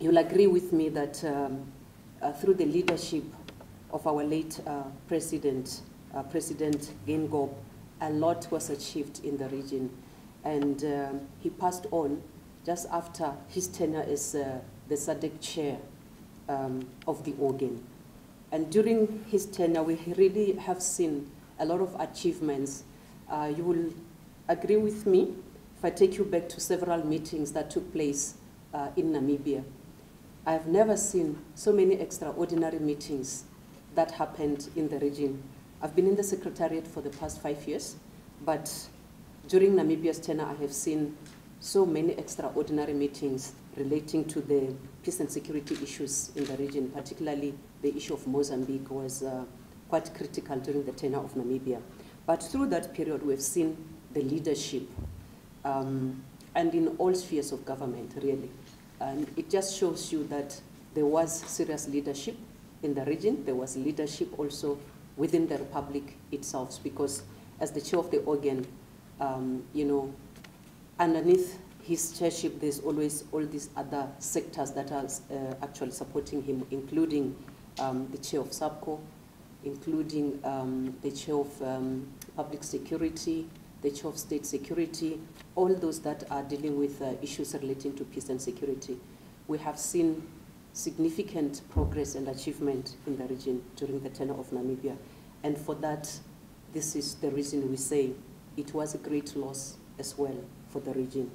you'll agree with me that um, uh, through the leadership of our late uh, president, uh, President Geingob, a lot was achieved in the region. And um, he passed on just after his tenure as uh, the SADC chair um, of the organ. And during his tenure, we really have seen a lot of achievements. Uh, you will agree with me if I take you back to several meetings that took place uh, in Namibia. I've never seen so many extraordinary meetings that happened in the region. I've been in the Secretariat for the past five years, but during Namibia's tenure, I have seen so many extraordinary meetings relating to the peace and security issues in the region, particularly the issue of Mozambique was uh, quite critical during the tenure of Namibia. But through that period, we've seen the leadership, um, and in all spheres of government, really. And it just shows you that there was serious leadership in the region. There was leadership also within the republic itself, because as the chair of the organ, um, you know, underneath his chairship, there's always all these other sectors that are uh, actually supporting him, including um, the chair of SARPCCO, including um, the chair of um, public security, the chair of state security, all those that are dealing with uh, issues relating to peace and security. We have seen significant progress and achievement in the region during the tenure of Namibia. And for that, this is the reason we say it was a great loss as well for the region.